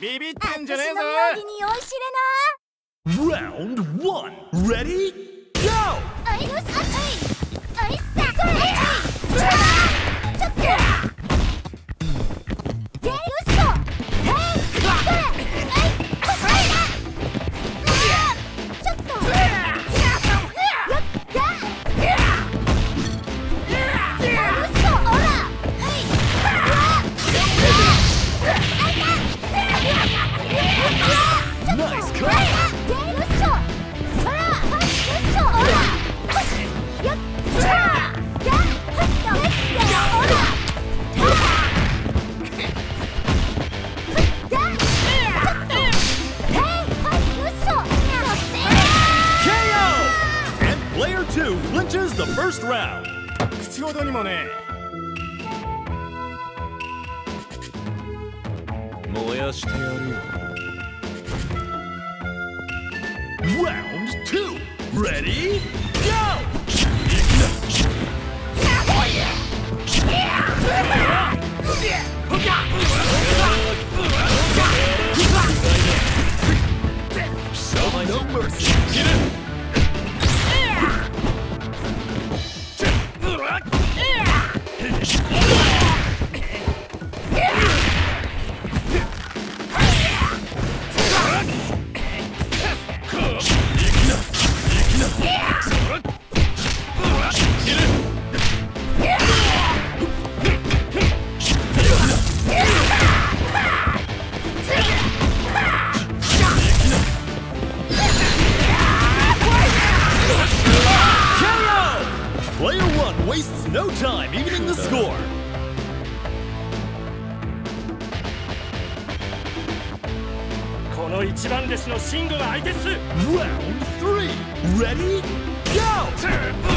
ビビってんじゃねえぞ私の妙義に酔いしれな Round 1 Ready? Go! First round. 口ほどにもね。燃やしてやるよ。Round two. Ready? Go! No mercy. Get it! Round 3 Ready? Go!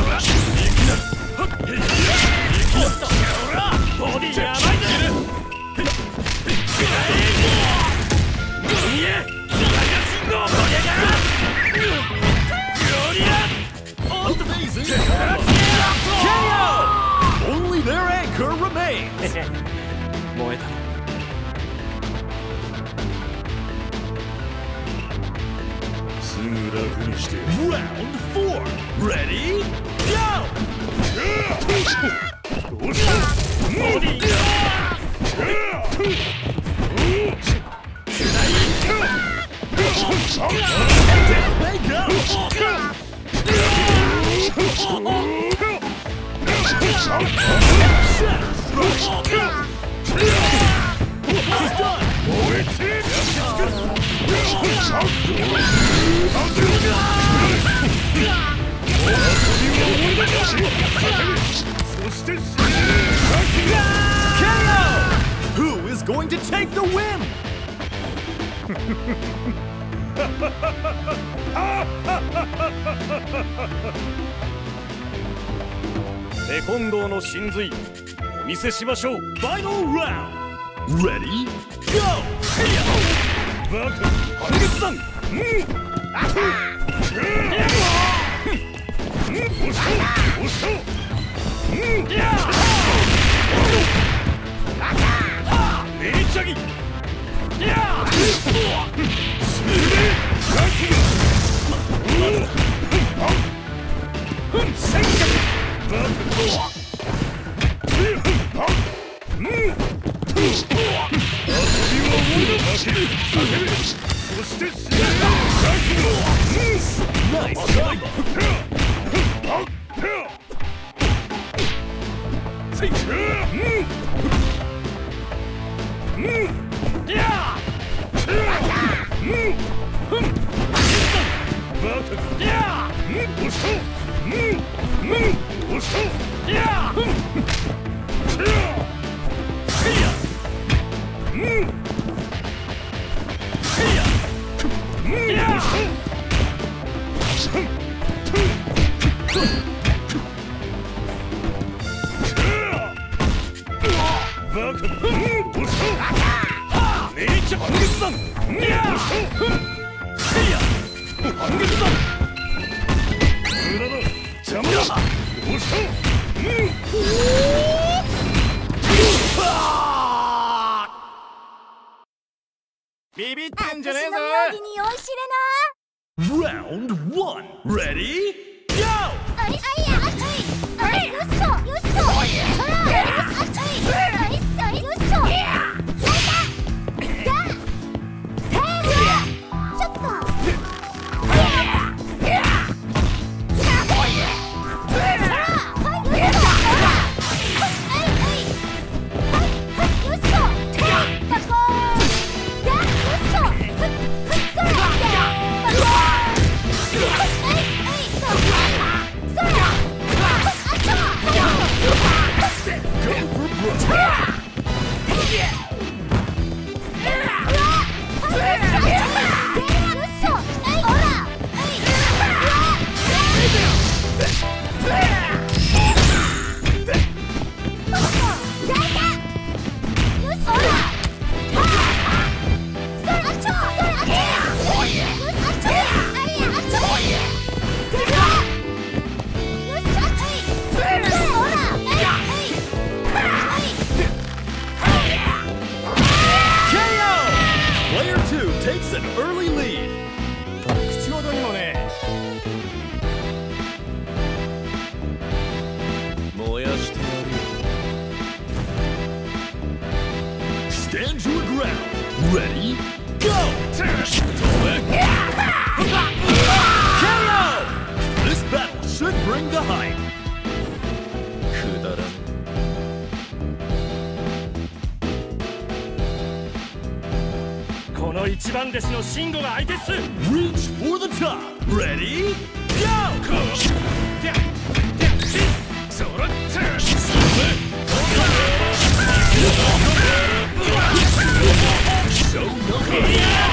without any steering. Round four. Ready? Go! Stun! Oh, it's it! Who is going to take the win? テコンドーの真髄お見せしましょうバイナルラウンド Ready? Go! バカ羽根さん、うん Yeah! ビビっ私てんじゃねえぞの妙義に酔いしれな Round one. Ready? この一番弟子の慎吾が相手っす Reach for the top. Ready? Go! そろって Show no mercy.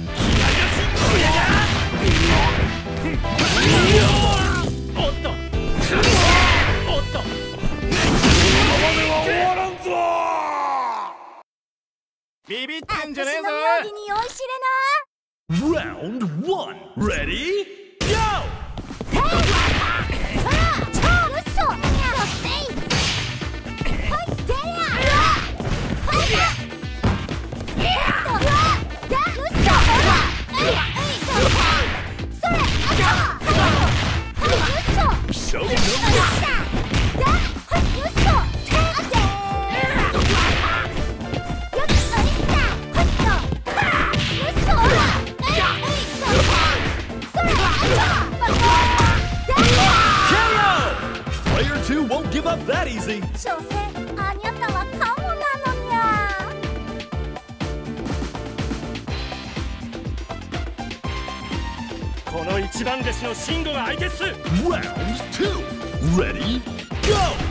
ビビってんじに酔いしれない。Give up that easy. 所詮あにゃたはカモなのにゃこの一番弟子の慎吾が相手っす Round two. Ready? Go!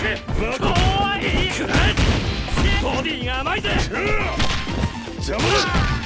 ボディが甘いぜ邪魔だ